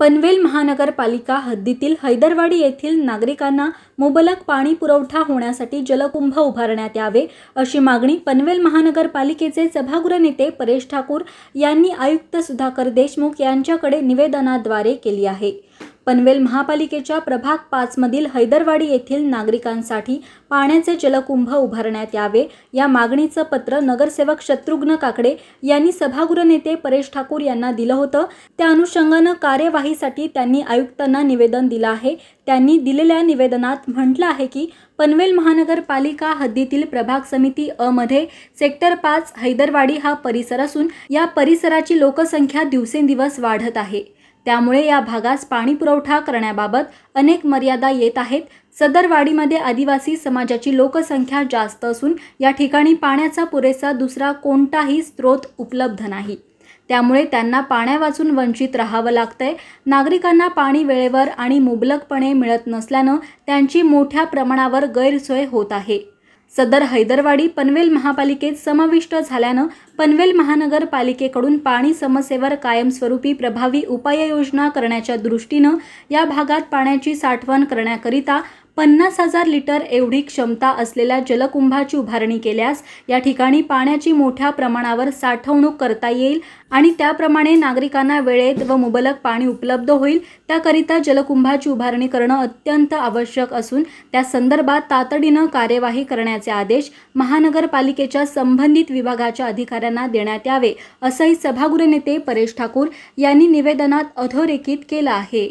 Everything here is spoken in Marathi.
पनवेल महानगरपालिका हद्दीतील हैदरवाडी येथील नागरिकांना मुबलक पाणी पुरवठा होण्यासाठी जलकुंभ उभारण्यात यावे अशी मागणी पनवेल महानगरपालिकेचे सभागृह नेते परेश ठाकूर यांनी आयुक्त सुधाकर देशमुख यांच्याकडे निवेदनाद्वारे केली आहे. पनवेल महापालिकेच्या प्रभाग पाचमधील हैदरवाडी येथील नागरिकांसाठी पाण्याचे जलकुंभ उभारण्यात यावे या मागणीचं पत्र नगरसेवक शत्रुघ्न काकडे यांनी सभागृह नेते परेश ठाकूर यांना दिलं होतं. त्या अनुषंगानं कार्यवाहीसाठी त्यांनी आयुक्तांना निवेदन दिलं आहे. त्यांनी दिलेल्या निवेदनात म्हटलं आहे की पनवेल महानगरपालिका हद्दीतील प्रभाग समिती अ मध्ये सेक्टर पाच हैदरवाडी हा परिसर असून या परिसराची लोकसंख्या दिवसेंदिवस वाढत आहे. त्यामुळे या भागास पाणी पुरवठा करण्याबाबत अनेक मर्यादा येत आहेत. सदर वाडीमध्ये आदिवासी समाजाची लोकसंख्या जास्त असून या ठिकाणी पाण्याचा पुरेसा दुसरा कोणताही स्रोत उपलब्ध नाही. त्यामुळे त्यांना पाण्यावाचून वंचित राहावं लागतंय. नागरिकांना पाणी वेळेवर आणि मुबलकपणे मिळत नसल्यानं त्यांची मोठ्या प्रमाणावर गैरसोय होत आहे. सदर हैदरवाडी पनवेल महापालिकेत समाविष्ट झाल्यानं पनवेल महानगरपालिकेकडून पाणी समस्येवर कायमस्वरूपी प्रभावी उपाययोजना करण्याच्या दृष्टीनं या भागात पाण्याची साठवण करण्याकरिता पन्नास हजार लिटर एवढी क्षमता असलेल्या जलकुंभाची उभारणी केल्यास या ठिकाणी पाण्याची मोठ्या प्रमाणावर साठवणूक करता येईल आणि त्याप्रमाणे नागरिकांना वेळेत व मुबलक पाणी उपलब्ध होईल. त्याकरिता जलकुंभाची उभारणी करणं अत्यंत आवश्यक असून त्या संदर्भात तातडीनं कार्यवाही करण्याचे आदेश महानगरपालिकेच्या संबंधित विभागाच्या अधिकाऱ्यांना देण्यात यावे असंही सभागृह नेते परेश ठाकूर यांनी निवेदनात अधोरेखित केलं आहे.